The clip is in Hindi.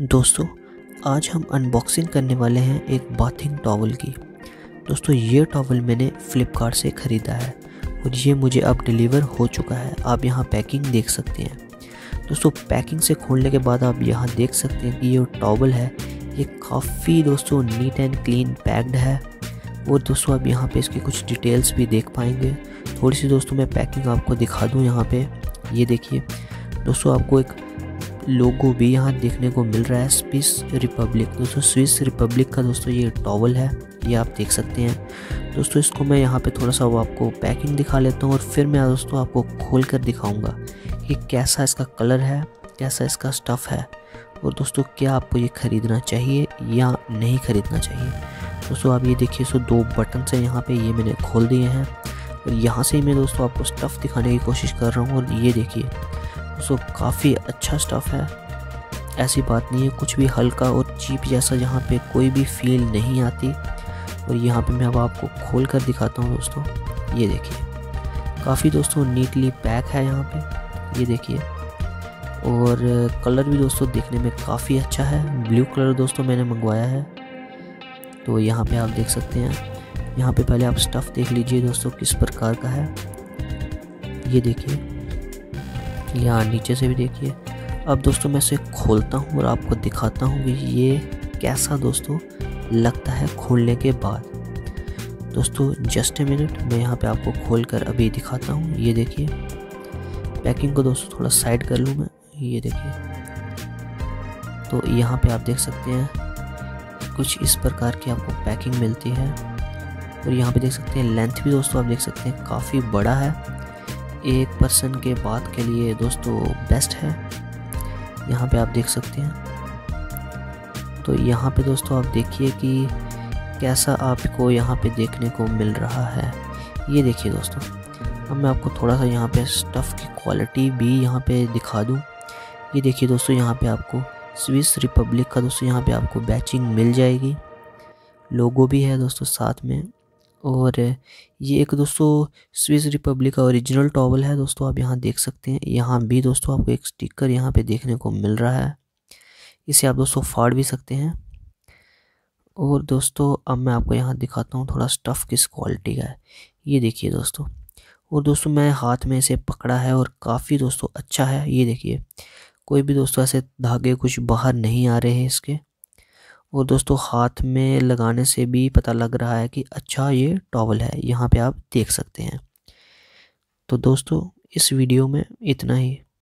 दोस्तों, आज हम अनबॉक्सिंग करने वाले हैं एक बाथिंग टॉवल की। दोस्तों, ये टॉवल मैंने फ़्लिपकार्ट से ख़रीदा है और ये मुझे अब डिलीवर हो चुका है। आप यहाँ पैकिंग देख सकते हैं। दोस्तों पैकिंग से खोलने के बाद आप यहाँ देख सकते हैं कि ये टॉवल है। ये काफ़ी, दोस्तों नीट एंड क्लीन पैक्ड है। और दोस्तों, आप यहाँ पे इसकी कुछ डिटेल्स भी देख पाएँगे। थोड़ी सी, दोस्तों, मैं पैकिंग आपको दिखा दूँ यहाँ पे। ये देखिए, दोस्तों, आपको एक लोगो भी यहाँ देखने को मिल रहा है, स्विस रिपब्लिक। दोस्तों, स्विस रिपब्लिक का दोस्तों ये टॉवल है, ये आप देख सकते हैं। दोस्तों, इसको मैं यहाँ पे थोड़ा सा वो आपको पैकिंग दिखा लेता हूँ और फिर मैं दोस्तों आपको खोल कर दिखाऊँगा कि कैसा इसका कलर है, कैसा इसका स्टफ़ है। और दोस्तों, क्या आपको ये ख़रीदना चाहिए या नहीं ख़रीदना चाहिए? दोस्तों, आप ये देखिए सो दो बटन से यहाँ पे ये मैंने खोल दिए हैं। और यहाँ से ही मैं दोस्तों आपको स्टफ़ दिखाने की कोशिश कर रहा हूँ और ये देखिए सो काफ़ी अच्छा स्टफ़ है। ऐसी बात नहीं है, कुछ भी हल्का और चीप जैसा यहाँ पे कोई भी फील नहीं आती। और यहाँ पे मैं अब आपको खोल कर दिखाता हूँ दोस्तों। ये देखिए। काफ़ी दोस्तों नीटली पैक है यहाँ पे। ये देखिए। और कलर भी दोस्तों देखने में काफ़ी अच्छा है। ब्लू कलर दोस्तों मैंने मंगवाया है। तो यहाँ पे आप देख सकते हैं। यहाँ पे पहले आप स्टफ़ देख लीजिए दोस्तों, किस प्रकार का है। ये देखिए। यहाँ नीचे से भी देखिए। अब दोस्तों मैं इसे खोलता हूँ और आपको दिखाता हूँ कि ये कैसा दोस्तों लगता है खोलने के बाद। दोस्तों जस्ट ए मिनट मैं यहाँ पे आपको खोल कर अभी दिखाता हूँ। ये देखिए पैकिंग को दोस्तों थोड़ा साइड कर लूँ मैं। ये देखिए तो यहाँ पे आप देख सकते हैं कुछ इस प्रकार की आपको पैकिंग मिलती है। और यहाँ पे देख सकते हैं लेंथ भी दोस्तों आप देख सकते हैं काफ़ी बड़ा है। एक पर्सन के बाद के लिए दोस्तों बेस्ट है। यहाँ पे आप देख सकते हैं। तो यहाँ पे दोस्तों आप देखिए कि कैसा आपको यहाँ पे देखने को मिल रहा है। ये देखिए दोस्तों, अब मैं आपको थोड़ा सा यहाँ पे स्टफ़ की क्वालिटी भी यहाँ पे दिखा दूँ। ये देखिए दोस्तों, यहाँ पे आपको स्विस रिपब्लिक का दोस्तों यहाँ पे आपको बैचिंग मिल जाएगी। लोगो भी है दोस्तों साथ में। और ये एक दोस्तों स्विस रिपब्लिक का ओरिजिनल टॉवल है। दोस्तों, आप यहाँ देख सकते हैं। यहाँ भी दोस्तों आपको एक स्टिकर यहाँ पे देखने को मिल रहा है। इसे आप दोस्तों फाड़ भी सकते हैं। और दोस्तों, अब मैं आपको यहाँ दिखाता हूँ थोड़ा स्टफ़ किस क्वालिटी का है। ये देखिए दोस्तों। और दोस्तों, मैं हाथ में इसे पकड़ा है और काफ़ी दोस्तों अच्छा है। ये देखिए, कोई भी दोस्तों ऐसे धागे कुछ बाहर नहीं आ रहे हैं इसके। और दोस्तों हाथ में लगाने से भी पता लग रहा है कि अच्छा ये टॉवल है, यहाँ पे आप देख सकते हैं। तो दोस्तों, इस वीडियो में इतना ही।